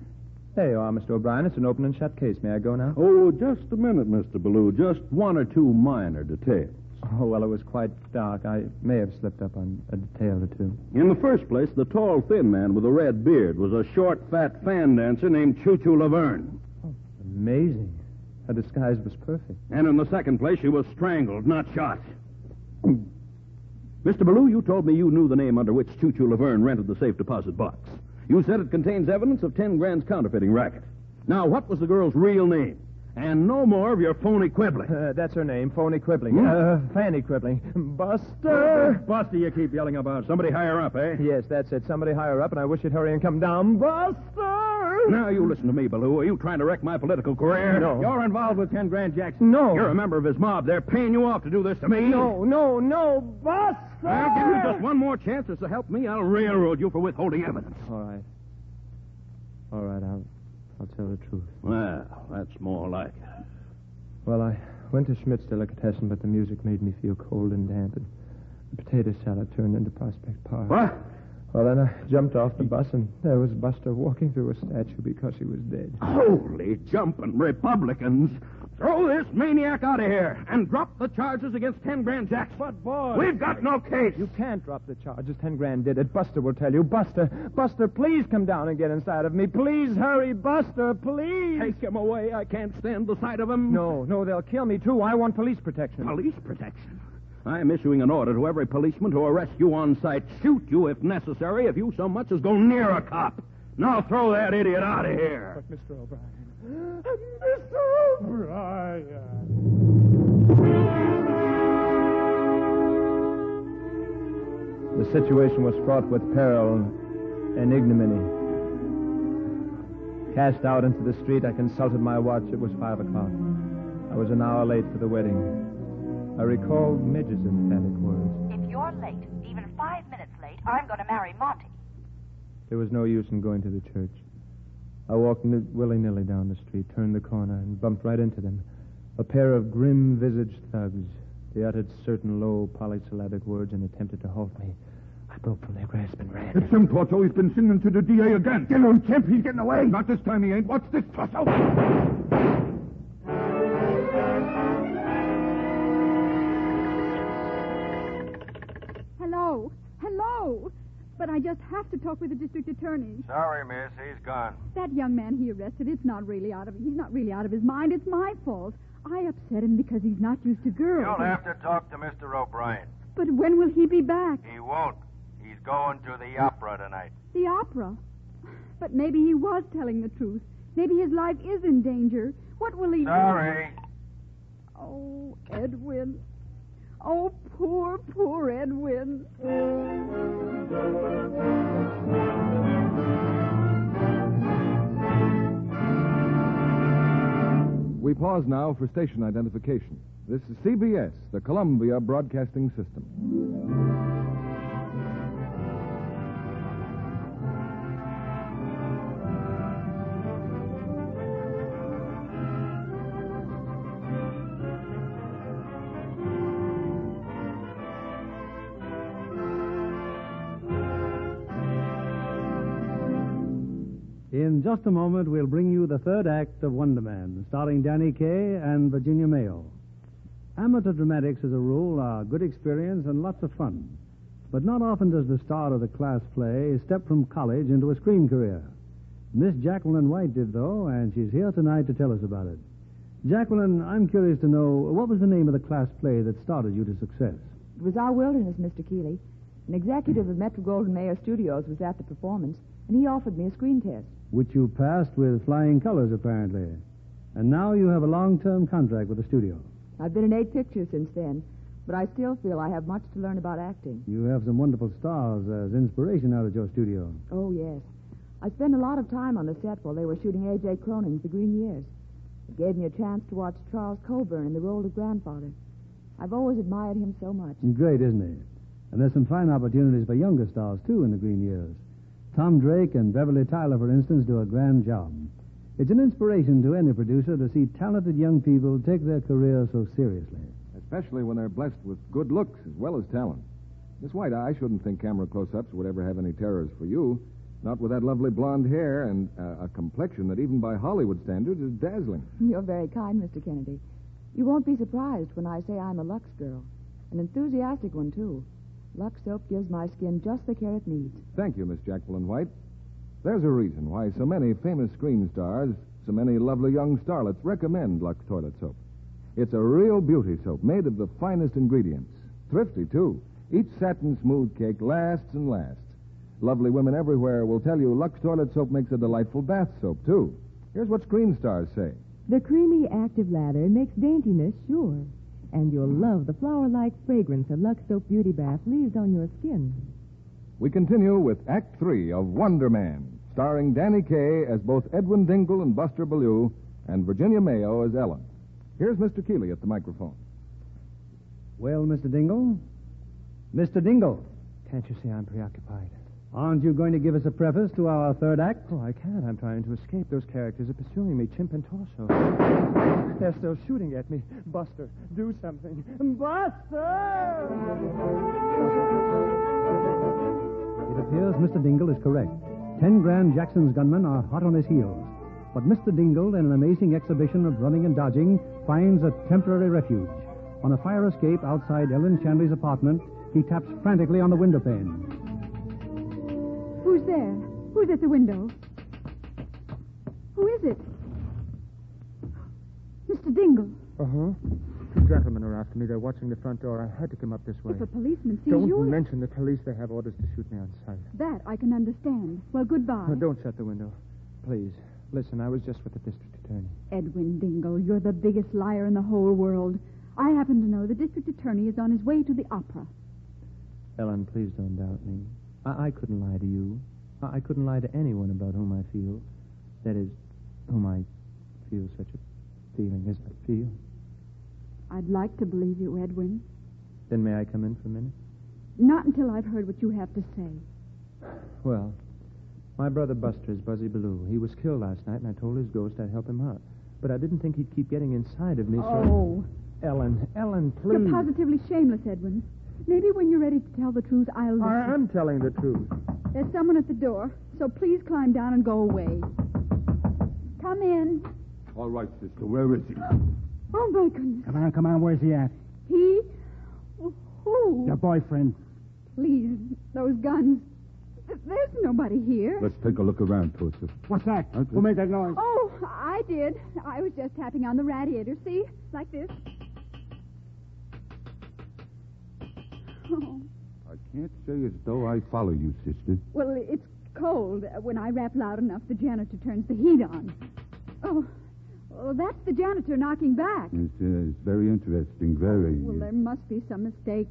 there you are, Mr. O'Brien. It's an open and shut case. May I go now? Oh, just a minute, Mr. Baloo. Just one or two minor details. Oh, well, it was quite dark. I may have slipped up on a detail or two. In the first place, the tall, thin man with the red beard was a short, fat fan dancer named Choo Choo Laverne. Oh, amazing. Her disguise was perfect. And in the second place, she was strangled, not shot. Mr. Baloo, you told me you knew the name under which Choo Choo Laverne rented the safe deposit box. You said it contains evidence of 10 grand's counterfeiting racket. Now, what was the girl's real name? And no more of your phony quibbling. Uh, that's her name, Phony Quibbling. Hmm? Uh, Fanny Quibbling. Buster! Buster, you keep yelling about. Somebody higher up, eh? Yes, that's it. Somebody higher up, and I wish you'd hurry and come down. Buster! Now, you listen to me, Baloo. Are you trying to wreck my political career? No. You're involved with 10 Grand Jackson. No. You're a member of his mob. They're paying you off to do this to me. No, no, no, Buster! I'll give you just one more chance to help me. I'll railroad you for withholding evidence. All right. All right, I'll, I'll tell the truth. Well, that's more like it. Well, I went to Schmidt's Delicatessen, but the music made me feel cold and damp, and the potato salad turned into Prospect Park. What? Well, then I jumped off the bus, and there was Buster walking through a statue because he was dead. Holy jumping Republicans. Throw this maniac out of here and drop the charges against 10 Grand Jackson. But, boy. We've got no case. You can't drop the charges. Ten grand did it. Buster will tell you. Buster, Buster, please come down and get inside of me. Please hurry, Buster, please. Take him away. I can't stand the sight of him. No, no, they'll kill me, too. I want police protection. Police protection. I'm issuing an order to every policeman to arrest you on sight, shoot you if necessary, if you so much as go near a cop. Now throw that idiot out of here. But, Mr. O'Brien. Mr. O'Brien. The situation was fraught with peril and ignominy. Cast out into the street, I consulted my watch. It was five o'clock. I was an hour late for the wedding. I recalled Midge's emphatic words. If you're late, even five minutes late, I'm going to marry Monty. There was no use in going to the church. I walked willy-nilly down the street, turned the corner, and bumped right into them. A pair of grim-visaged thugs. They uttered certain low, polysyllabic words and attempted to halt me. I broke from their grasp and ran. It's him, Torso. He's been singing to the DA again. Get on, Chimp. He's getting away. Not this time he ain't. What's this, Torso? Hello. Hello. But I just have to talk with the district attorney. Sorry, miss. He's gone. That young man he arrested, it's not really out of he's not really out of his mind. It's my fault. I upset him because he's not used to girls. You'll have to talk to Mr. O'Brien. But when will he be back? He won't. He's going to the opera tonight. The opera. But maybe he was telling the truth. Maybe his life is in danger. What will he Sorry. Oh, Edwin. Oh, poor, poor Edwin. We pause now for station identification. This is CBS, the Columbia Broadcasting System. In just a moment, we'll bring you the third act of Wonder Man, starring Danny Kaye and Virginia Mayo. Amateur dramatics, as a rule, are good experience and lots of fun. But not often does the star of the class play step from college into a screen career. Miss Jacqueline White did, though, and she's here tonight to tell us about it. Jacqueline, I'm curious to know what was the name of the class play that started you to success? It was our wilderness, Mr. Keighley. An executive of Metro Goldwyn Mayer Studios was at the performance, and he offered me a screen test. Which you passed with flying colors, apparently. And now you have a long term contract with the studio. I've been in eight pictures since then, but I still feel I have much to learn about acting. You have some wonderful stars as inspiration out of your studio. Oh, yes. I spent a lot of time on the set while they were shooting A.J. Cronin's The Green Years. It gave me a chance to watch Charles Coburn in the role of grandfather. I've always admired him so much. Great, isn't he? And there's some fine opportunities for younger stars, too, in the green years. Tom Drake and Beverly Tyler, for instance, do a grand job. It's an inspiration to any producer to see talented young people take their career so seriously. Especially when they're blessed with good looks as well as talent. Miss White, I shouldn't think camera close-ups would ever have any terrors for you. Not with that lovely blonde hair and uh, a complexion that even by Hollywood standards is dazzling. [LAUGHS] You're very kind, Mr. Kennedy. You won't be surprised when I say I'm a Lux girl. An enthusiastic one, too. Lux soap gives my skin just the care it needs. Thank you, Miss Jacqueline White. There's a reason why so many famous screen stars, so many lovely young starlets recommend Lux toilet soap. It's a real beauty soap made of the finest ingredients. Thrifty, too. Each satin smooth cake lasts and lasts. Lovely women everywhere will tell you Lux toilet soap makes a delightful bath soap, too. Here's what screen stars say. The creamy, active lather makes daintiness sure. And you'll love the flower-like fragrance a Lux Soap Beauty Bath leaves on your skin. We continue with Act Three of Wonder Man, starring Danny Kaye as both Edwin Dingle and Buster Baloo, and Virginia Mayo as Ellen. Here's Mr. Keighley at the microphone. Well, Mr. Dingle? Mr. Dingle, Can't you see I'm preoccupied? Aren't you going to give us a preface to our third act? Oh, I can't. I'm trying to escape. Those characters are pursuing me, Chimp and Torso. They're still shooting at me. Buster, do something. Buster! It appears Mr. Dingle is correct. Ten Grand Jackson's gunmen are hot on his heels. But Mr. Dingle, in an amazing exhibition of running and dodging, finds a temporary refuge. On a fire escape outside Ellen Shanley's apartment, he taps frantically on the window pane. Who's there? Who's at the window? Who is it? Mr. Dingle. Uh huh. Two gentlemen are after me. They're watching the front door. I had to come up this way. If a policeman sees Don't you. mention the police. They have orders to shoot me on sight. That I can understand. Well, goodbye. No, don't shut the window. Please. Listen, I was just with the district attorney. Edwin Dingle, you're the biggest liar in the whole world. I happen to know the district attorney is on his way to the opera. Ellen, please don't doubt me. I, I couldn't lie to you. I, I couldn't lie to anyone about whom I feel. That is, whom I feel such a feeling as I feel. I'd like to believe you, Edwin. Then may I come in for a minute? Not until I've heard what you have to say. Well, my brother Buster is Buzzy Baloo. He was killed last night, and I told his ghost I'd help him out. But I didn't think he'd keep getting inside of me, so... Oh. Ellen, Ellen, please. You're positively shameless, Edwin. Maybe when you're ready to tell the truth, I'll listen. I am telling the truth. There's someone at the door, so please climb down and go away. Come in. All right, sister. Where is he? Oh, my goodness. Come on, come on. Where's he at? He? Who? Your boyfriend. Please, those guns. There's nobody here. Let's take a look around, Torso. What's that? Huh? Who made that noise? Oh, I did. I was just tapping on the radiator. See? Like this. Oh, I can't say as though I follow you, sister. well, it's cold. When I rap loud enough, the janitor turns the heat on. Oh, oh that's the janitor knocking back. It's, uh, it's very interesting, very. Well, there must be some mistake.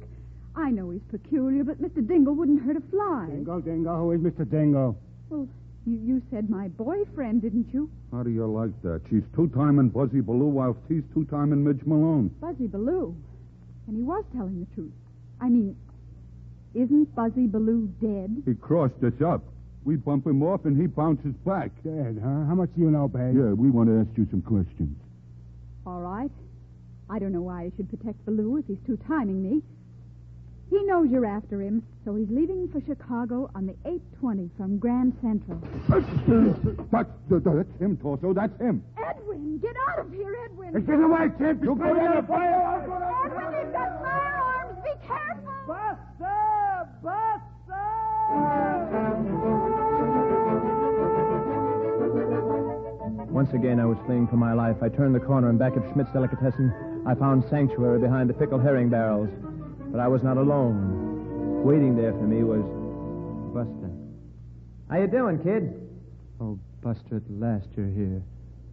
I know he's peculiar, but Mr. Dingle wouldn't hurt a fly. Dingo, Dingo. Who is Mr. Dingo? Well, you, you said my boyfriend, didn't you? How do you like that? She's two-time in Buzzy Baloo whilst he's two-time in Midge Malone. Buzzy Baloo. And he was telling the truth. I mean, isn't Buzzy Baloo dead? He crossed us up. We bump him off and he bounces back. Dead, huh? How much do you know, babe? Yeah, we want to ask you some questions. All right. I don't know why I should protect Baloo if he's two timing me. He knows you're after him, so he's leaving for Chicago on the 820 from Grand Central. [COUGHS] That's, that's him, Torso. That's him. Edwin, get out of here, Edwin! Get away, Chimp! You'll go down the fire! Edwin, they've got firearms! Be careful! Buster! Once again, I was fleeing for my life. I turned the corner, and back at Schmidt's Delicatessen, I found sanctuary behind the pickled herring barrels. But I was not alone. Waiting there for me was Buster. How you doing, kid? Oh, Buster, at last you're here.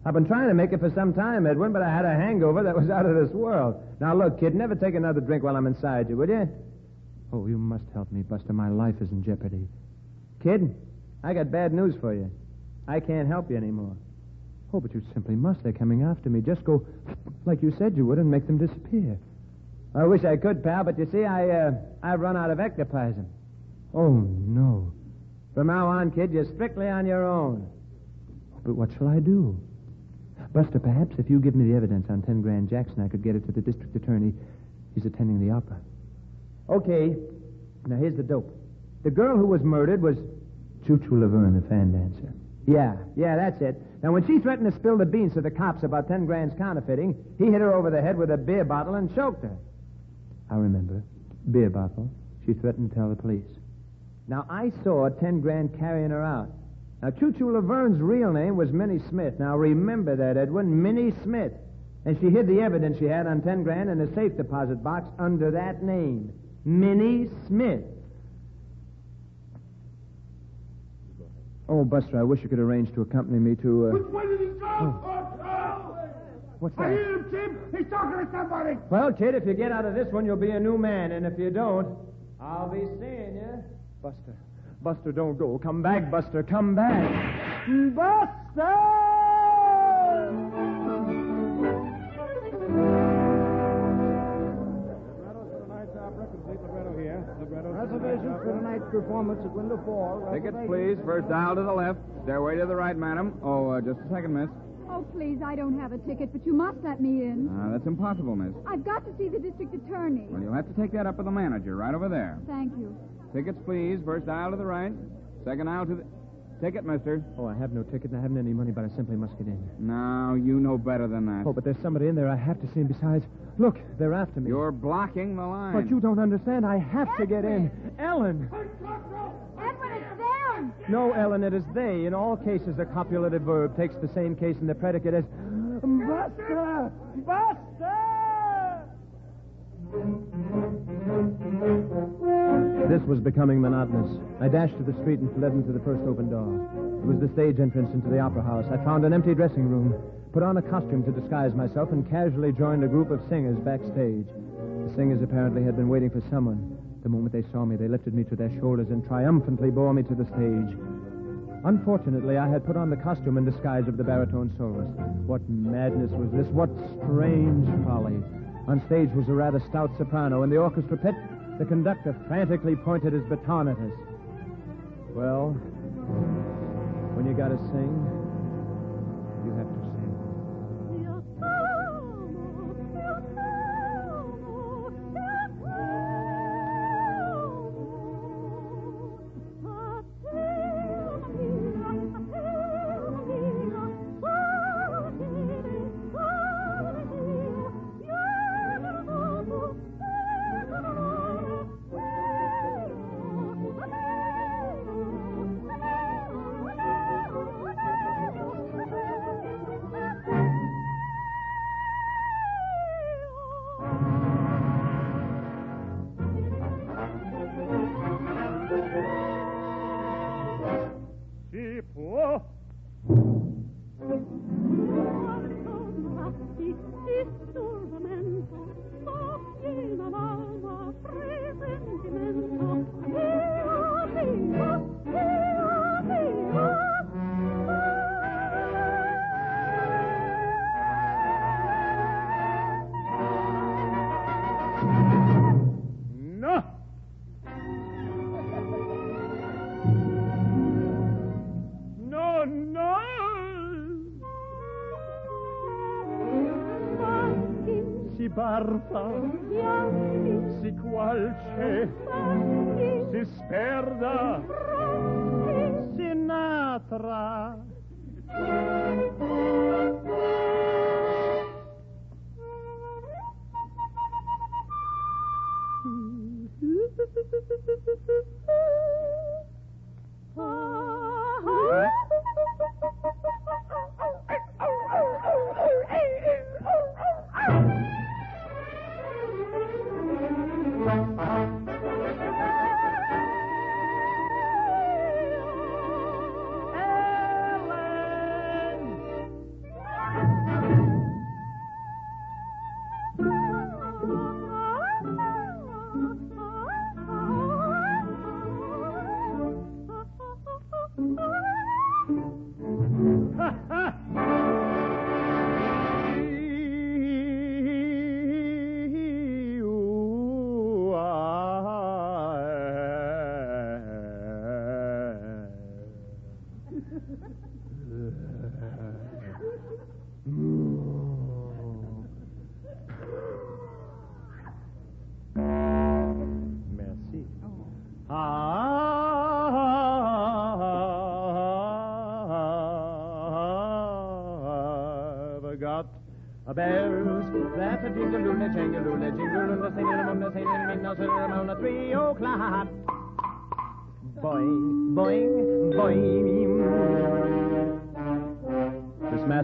I've been trying to make it for some time, Edwin, but I had a hangover that was out of this world. Now, look, kid, never take another drink while I'm inside you, will you? Oh, you must help me, Buster. My life is in jeopardy. Kid, I got bad news for you. I can't help you anymore. Oh, but you simply must. They're coming after me. Just go like you said you would and make them disappear. I wish I could, pal, but you see, I, uh, I've run out of ectoplasm. Oh, no. From now on, kid, you're strictly on your own. But what shall I do? Buster, perhaps if you give me the evidence on 10 Grand Jackson, I could get it to the district attorney. He's attending the opera. Okay. Now, here's the dope. The girl who was murdered was. Choo Choo Laverne, the fan dancer. Yeah, yeah, that's it. Now, when she threatened to spill the beans to the cops about 10 grand's counterfeiting, he hit her over the head with a beer bottle and choked her. I remember. Beer bottle. She threatened to tell the police. Now, I saw 10 grand carrying her out. Now, Choo Choo Laverne's real name was Minnie Smith. Now, remember that, Edwin. Minnie Smith. And she hid the evidence she had on 10 grand in a safe deposit box under that name. Minnie Smith. Oh, Buster, I wish you could arrange to accompany me to. Uh... Which way did he go? What's I that? hear him, Jim. He's talking to somebody. Well, kid, if you get out of this one, you'll be a new man. And if you don't, I'll be seeing you. Buster. Buster, don't go. Come back, Buster. Come back. Buster! Reservations for tonight's performance at window four. Tickets, please. First aisle to the left. Stairway to the right, madam. Oh, uh, just a second, miss. Oh, please, I don't have a ticket, but you must let me in. Uh, that's impossible, miss. I've got to see the district attorney. Well, you'll have to take that up with the manager right over there. Thank you. Tickets, please. First aisle to the right. Second aisle to the. Ticket, mister. Oh, I have no ticket and I haven't any money, but I simply must get in. No, you know better than that. Oh, but there's somebody in there I have to see, and besides, look, they're after me. You're blocking the line. But you don't understand. I have to get in. Ellen! Edwin, it's them! No, Ellen, it is they. In all cases, the copulative verb takes the same case and the predicate as. Buster! Buster! This was becoming monotonous. I dashed to the street and fled into the first open door. It was the stage entrance into the opera house. I found an empty dressing room, put on a costume to disguise myself, and casually joined a group of singers backstage. The singers apparently had been waiting for someone. The moment they saw me, they lifted me to their shoulders and triumphantly bore me to the stage. Unfortunately, I had put on the costume and disguise of the baritone soloist. What madness was this? What strange folly. On stage was a rather stout soprano. and the orchestra pit, the conductor frantically pointed his baton at us. Well, when you gotta sing, barba. Si qualce si sperda si natra. [LAUGHS]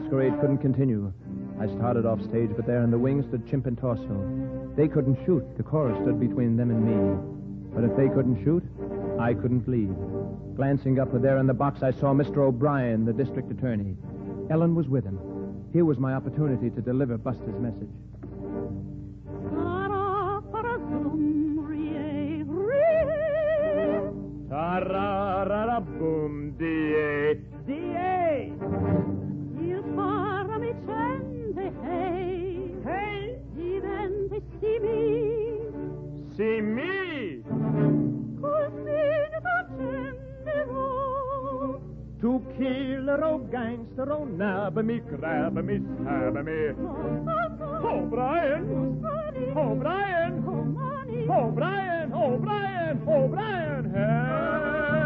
masquerade couldn't continue. I started off stage, but there in the wings stood Chimp and Torso. They couldn't shoot. The chorus stood between them and me. But if they couldn't shoot, I couldn't leave. Glancing up there in the box, I saw Mr. O'Brien, the district attorney. Ellen was with him. Here was my opportunity to deliver Buster's message. Boom. Du killer och gangster och nabbar oh grabbar mig, stabbar mig. O'Brien! O'Brien! O'Brien! O'Brien! O'Brien! O'Brien! Hey!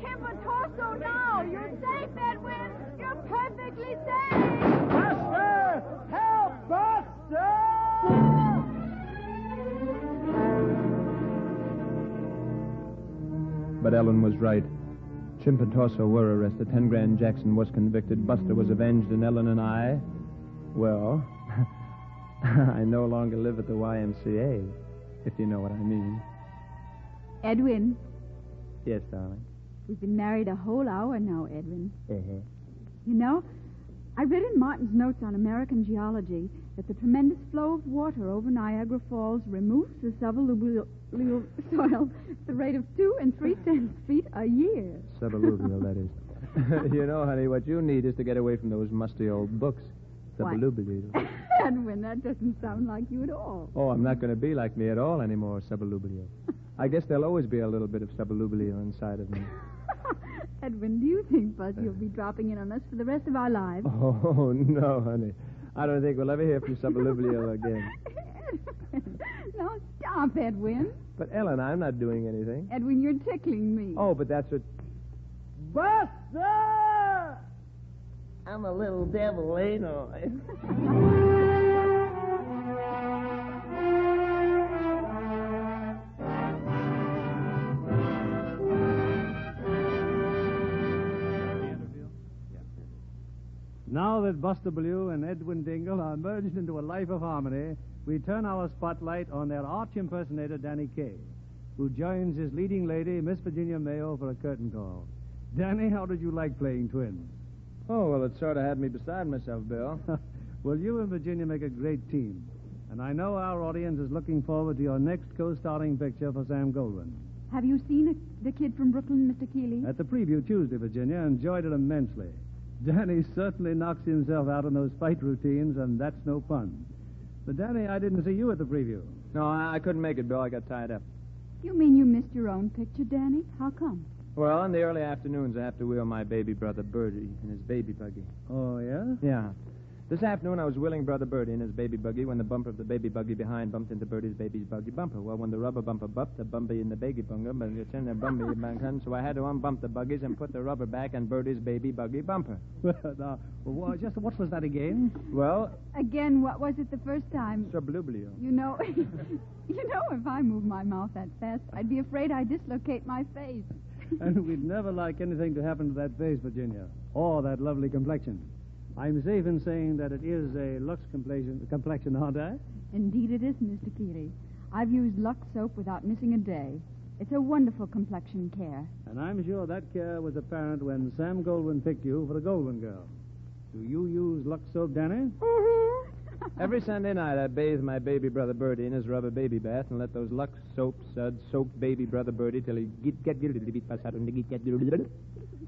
They're arresting Chimp and Torso now. You're safe, Edwin. You're perfectly safe. Buster! Help, Buster! But Ellen was right. Chimp and Torso were arrested. Ten Grand Jackson was convicted. Buster was avenged, and Ellen and I, well, [LAUGHS] I no longer live at the YMCA, if you know what I mean. Edwin, Yes, darling. We've been married a whole hour now, Edwin. Uh-huh. You know, I read in Martin's notes on American geology that the tremendous flow of water over Niagara Falls removes the suballuvial soil at the rate of two and three tenths feet a year. Suballuvial, that is. [LAUGHS] you know, honey, what you need is to get away from those musty old books. Suballuvial. [LAUGHS] Edwin, that doesn't sound like you at all. Oh, I'm not going to be like me at all anymore, suballuvial. I guess there'll always be a little bit of suballuvial inside of me. Edwin, do you think Buzzy will be dropping in on us for the rest of our lives? [LAUGHS] Oh, no, honey. I don't think we'll ever hear from suballuvial [LAUGHS] again. [LAUGHS] no, stop, Edwin. But, Ellen, I'm not doing anything. Edwin, you're tickling me. Oh, but that's what. Buster! I'm a little devil, ain't I? Now that Buster Blue and Edwin Dingle are merged into a life of harmony, we turn our spotlight on their arch impersonator, Danny Kaye, who joins his leading lady, Miss Virginia Mayo, for a curtain call. Danny, how did you like playing twins? Oh, well, it sort of had me beside myself, Bill. [LAUGHS] well, you and Virginia make a great team. And I know our audience is looking forward to your next co-starring picture for Sam Goldwyn. Have you seen a, the kid from Brooklyn, Mr. Keighley? At the preview Tuesday, Virginia, enjoyed it immensely. Danny certainly knocks himself out in those fight routines, and that's no fun. But, Danny, I didn't see you at the preview. No, I, I couldn't make it, Bill. I got tied up. You mean you missed your own picture, Danny? How come? Well, in the early afternoons, I have to wheel my baby brother Bertie in his baby buggy. Oh, yeah? Yeah. This afternoon, I was wheeling Brother Bertie in his baby buggy when the bumper of the baby buggy behind bumped into Bertie's baby's buggy bumper. Well, when the rubber bumper bumped, the bumpy in the baby bumper, but it's in the bumpy bumper, so I had to unbump the buggies and put the rubber back on Bertie's baby buggy bumper. [LAUGHS] Well, now, well, just what was that again? Well, Again, what was it the first time? sublubio. You know, [LAUGHS] you know, if I moved my mouth that fast, I'd be afraid I'd dislocate my face. [LAUGHS] and we'd never like anything to happen to that face, Virginia, or that lovely complexion. I'm safe in saying that it is a Lux complexion, complexion aren't I? Indeed, it is, Mr. Keighley. I've used Lux soap without missing a day. It's a wonderful complexion care. And I'm sure that care was apparent when Sam Goldwyn picked you for the Goldwyn Girl. Do you use Lux soap, Danny? Every Sunday night, I bathe my baby brother Bertie in his rubber baby bath and let those Lux soap suds soak baby brother Bertie till he get get get get get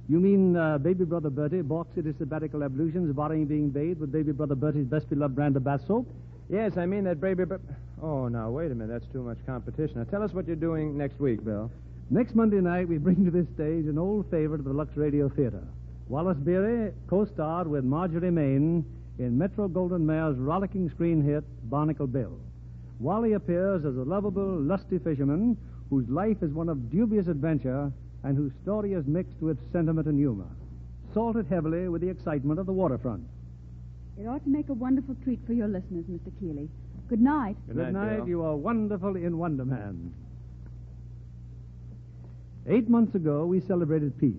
You mean uh, baby brother Bertie balks at his sabbatical ablutions, barring being bathed with baby brother Bertie's best beloved brand of bath soap? Yes, I mean that baby. Br- oh, now wait a minute. That's too much competition. Now tell us what you're doing next week, Bill. Next Monday night, we bring to this stage an old favorite of the Lux Radio Theater. Wallace Beery co-starred with Marjorie Main in Metro Goldwyn Mayer's rollicking screen hit, Barnacle Bill. Wally appears as a lovable, lusty fisherman whose life is one of dubious adventure and whose story is mixed with sentiment and humor, salted heavily with the excitement of the waterfront. It ought to make a wonderful treat for your listeners, Mr. Keighley. Good night. Good night. You are wonderful in Wonder Man. Eight months ago, we celebrated peace.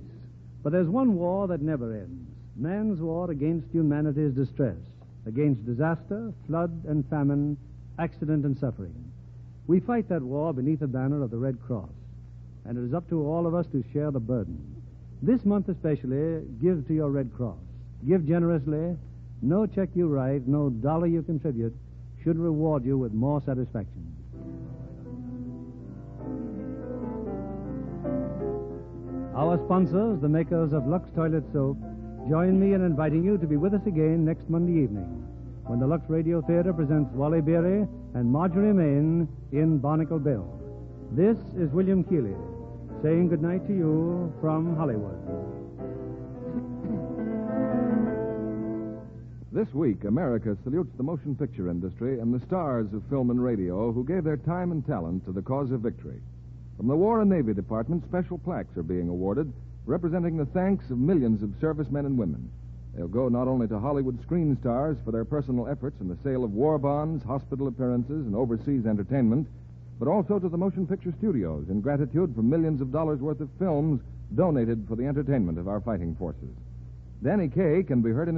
But there's one war that never ends man's war against humanity's distress, against disaster, flood and famine, accident and suffering. We fight that war beneath the banner of the Red Cross, and it is up to all of us to share the burden. This month especially, give to your Red Cross. Give generously. No check you write, no dollar you contribute should reward you with more satisfaction. Our sponsors, the makers of Lux Toilet Soap, join me in inviting you to be with us again next Monday evening when the Lux Radio Theater presents Wally Beery and Marjorie Main in Barnacle Bill. This is William Keighley saying goodnight to you from Hollywood. This week, America salutes the motion picture industry and the stars of film and radio who gave their time and talent to the cause of victory. From the War and Navy Department, special plaques are being awarded, representing the thanks of millions of servicemen and women. They'll go not only to Hollywood screen stars for their personal efforts in the sale of war bonds, hospital appearances, and overseas entertainment, but also to the motion picture studios in gratitude for millions of dollars worth of films donated for the entertainment of our fighting forces. Danny Kaye can be heard in